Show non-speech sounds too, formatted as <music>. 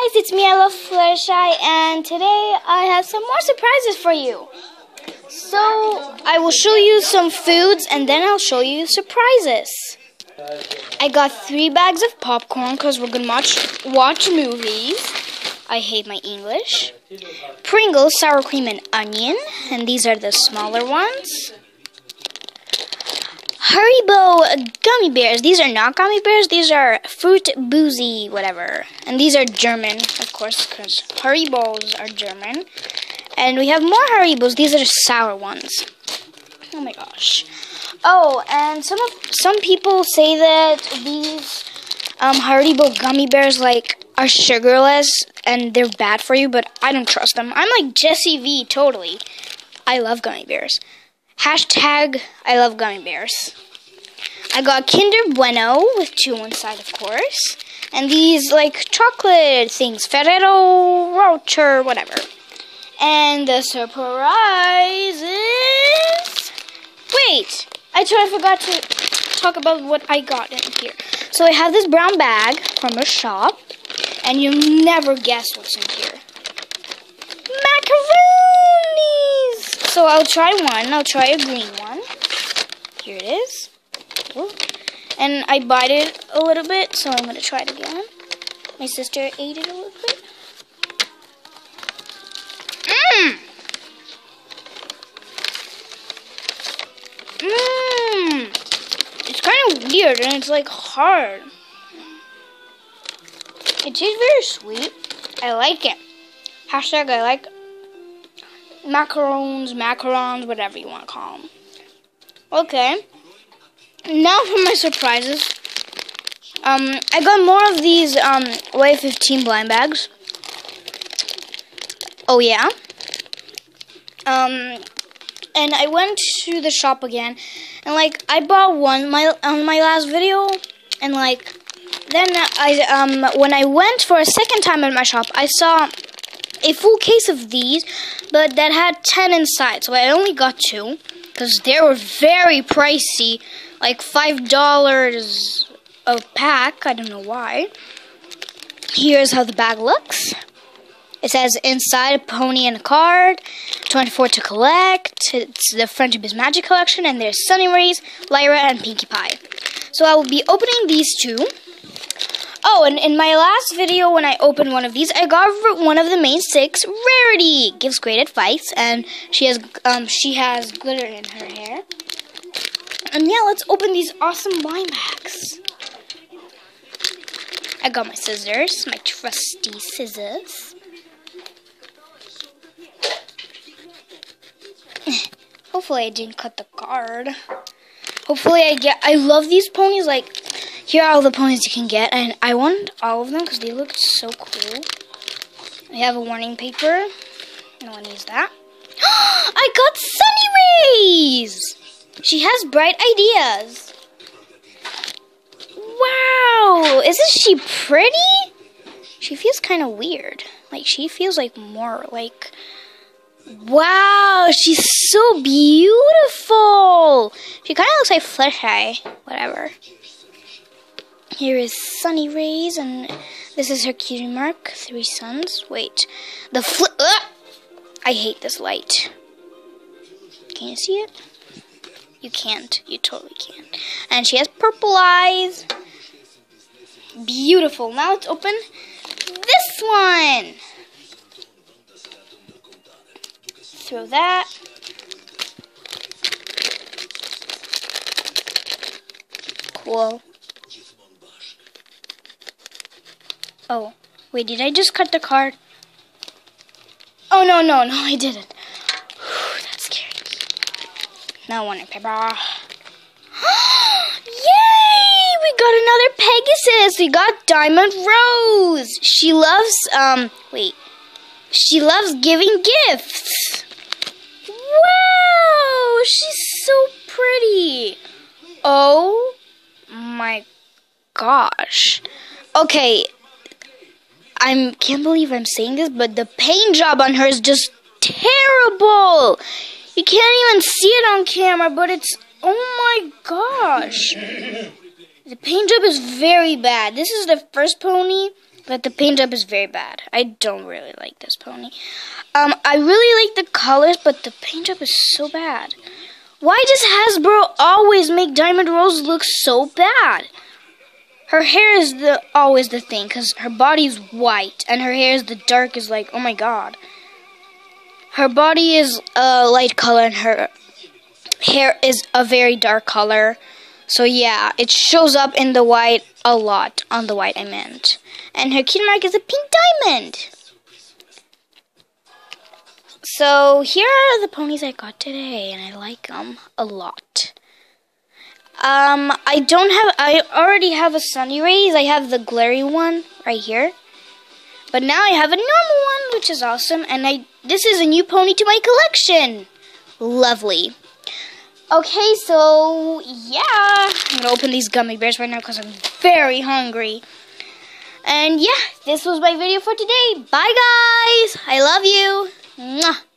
guys, it's me, love Fluttershy, and today I have some more surprises for you. So, I will show you some foods, and then I'll show you surprises. I got three bags of popcorn, because we're going to watch, watch movies. I hate my English. Pringles, sour cream, and onion, and these are the smaller ones. Haribo gummy bears. These are not gummy bears. These are fruit boozy, whatever. And these are German, of course, because Haribos are German. And we have more Haribos. These are sour ones. Oh my gosh. Oh, and some of some people say that these um, Haribo gummy bears like are sugarless and they're bad for you, but I don't trust them. I'm like Jesse V, totally. I love gummy bears. Hashtag I love gummy bears. I got Kinder Bueno with two inside, of course. And these, like, chocolate things. Ferrero Rocher, whatever. And the surprise is... Wait! I totally forgot to talk about what I got in here. So I have this brown bag from a shop. And you'll never guess what's in here. So I'll try one. I'll try a green one. Here it is. Ooh. And I bite it a little bit, so I'm going to try it again. My sister ate it a little bit. Mmm! Mmm! It's kind of weird, and it's like hard. It tastes very sweet. I like it. Hashtag I like macarons, macarons, whatever you want to call them. Okay. Now for my surprises. Um, I got more of these um Wave 15 blind bags. Oh yeah. Um, and I went to the shop again, and like I bought one my on my last video, and like then I um when I went for a second time in my shop, I saw a full case of these, but that had 10 inside, so I only got two because they were very pricey, like $5 a pack. I don't know why. Here's how the bag looks. It says inside a pony and a card, 24 to collect. It's the Friendship is Magic collection, and there's Sunny Rays, Lyra, and Pinkie Pie. So I will be opening these two. Oh, and in my last video when I opened one of these, I got one of the main six, Rarity. Gives great advice, and she has um she has glitter in her hair. And yeah, let's open these awesome wine bags. I got my scissors, my trusty scissors. <laughs> Hopefully I didn't cut the card. Hopefully I get, I love these ponies, like, here are all the ponies you can get, and I want all of them because they look so cool. We have a warning paper. No one needs that. <gasps> I got Sunny Rays! She has bright ideas. Wow! Isn't she pretty? She feels kind of weird. Like, she feels like more like... Wow, she's so beautiful! She kind of looks like Fluttershy. Whatever. Here is Sunny Rays, and this is her cutie mark. Three suns. Wait. The fl- uh! I hate this light. Can you see it? You can't. You totally can't. And she has purple eyes. Beautiful. Now let's open this one. Throw that. Cool. Oh, wait, did I just cut the card? Oh, no, no, no, <laughs> I didn't. Whew, that scared me. Now one paper. <gasps> Yay! We got another Pegasus. We got Diamond Rose. She loves, um, wait. She loves giving gifts. Wow! She's so pretty. Oh my gosh. Okay, I can't believe I'm saying this, but the paint job on her is just terrible. You can't even see it on camera, but it's oh my gosh. The paint job is very bad. This is the first pony, But the paint job is very bad. I don't really like this pony. Um, I really like the colors, but the paint job is so bad. Why does Hasbro always make Diamond Rose look so bad? Her hair is the always the thing, cause her body's white and her hair is the dark. Is like, oh my god. Her body is a light color and her hair is a very dark color. So yeah, it shows up in the white a lot. On the white, I meant. And her key mark is a pink diamond. So here are the ponies I got today, and I like them a lot. Um, I don't have, I already have a Sunny Rays. I have the glary one right here. But now I have a normal one, which is awesome. And I, this is a new pony to my collection. Lovely. Okay, so yeah, I'm gonna open these gummy bears right now because I'm very hungry. And yeah, this was my video for today. Bye, guys. I love you. Mwah.